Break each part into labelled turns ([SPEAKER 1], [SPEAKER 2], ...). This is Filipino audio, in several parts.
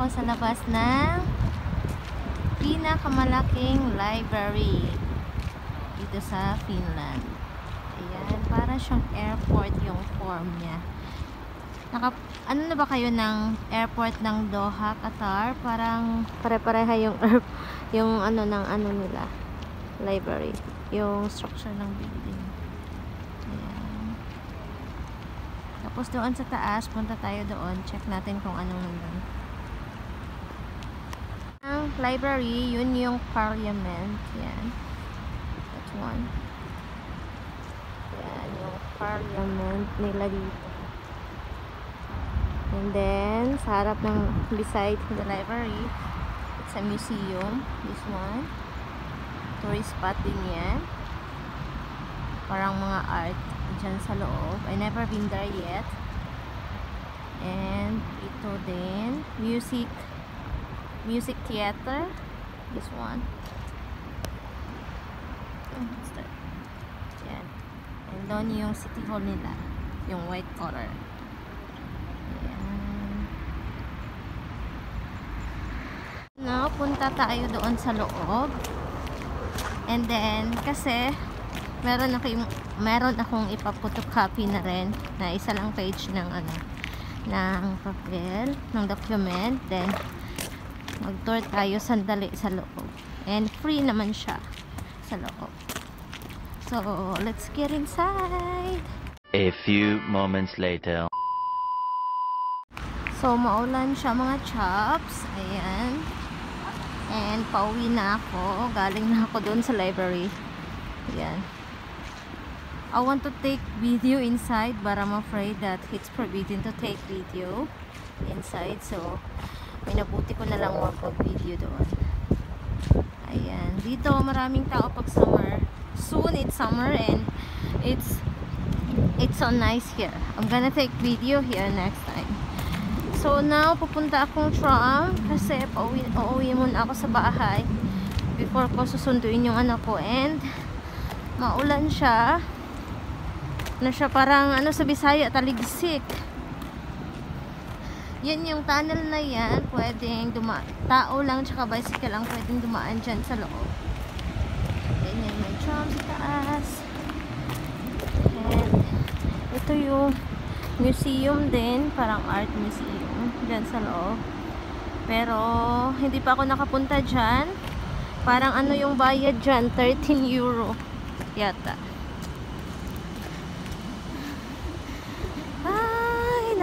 [SPEAKER 1] ako sa labas ng pinakamalaking library dito sa Finland. Ayan, para siyang airport yung form niya. Naka, ano na ba kayo ng airport ng Doha, Qatar? Parang pare-pareha yung yung ano ng ano nila library. Yung structure ng building. Ayan. Tapos doon sa taas, punta tayo doon. Check natin kung anong nandun. Ang library, yun yung parliament. Yan. That's one. Yan, yung parliament nila dito. And then, sa harap ng beside the library, it's a museum. This one. Tourist spot din yan. Parang mga art dyan sa loob. I never been there yet. And ito din. Music. Music theater. This one. What's that? Yan. And doon yung city hall nila. Yung white color. Ayan. No, punta tayo doon sa loob. And then, kasi meron ako yung, meron akong ipapotocopy na rin na isa lang page ng ano ng papel, ng document. Then, mag-tour tayo sandali sa loob. And free naman siya sa loob. So, let's get inside.
[SPEAKER 2] A few moments later.
[SPEAKER 1] So, maulan siya mga chops. Ayan. And, pauwi na ako. Galing na ako doon sa library. Ayan. I want to take video inside but I'm afraid that it's forbidden to take video inside. So, may nabuti ko na lang wag video doon. Ayan. Dito, maraming tao pag summer. Soon, it's summer and it's it's so nice here. I'm gonna take video here next time. So now, pupunta akong tram kasi pauwi, uuwi muna ako sa bahay before ko susunduin yung anak ko and maulan siya na siya parang ano sa Bisaya taligsik. Yan yung tunnel na yan pwedeng dumaan tao lang tsaka bicycle lang pwedeng dumaan dyan sa loob. Ganyan may tram sa taas. And ito yung museum din parang art museum dyan sa loob. Pero hindi pa ako nakapunta dyan. Parang ano yung bayad dyan 13 euro yata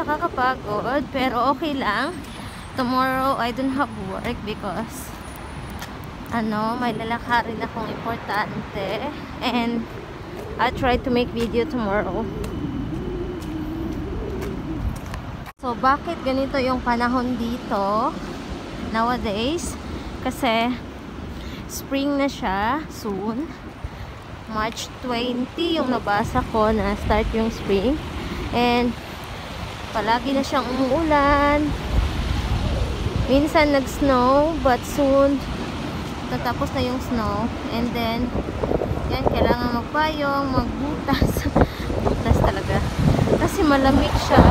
[SPEAKER 1] nakakapagod pero okay lang tomorrow I don't have work because ano may lalakarin akong importante and I'll try to make video tomorrow So, bakit ganito yung panahon dito nowadays? Kasi spring na siya soon. March 20 yung nabasa ko na start yung spring. And palagi na siyang umuulan. Minsan nag-snow but soon tatapos na yung snow. And then yan, kailangan magpayong, magbutas. butas talaga. Kasi malamig siya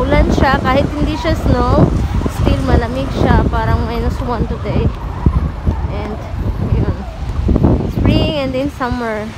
[SPEAKER 1] ulan siya, kahit hindi siya snow, still malamig siya, parang minus 1 today. And, yun. Spring and then summer.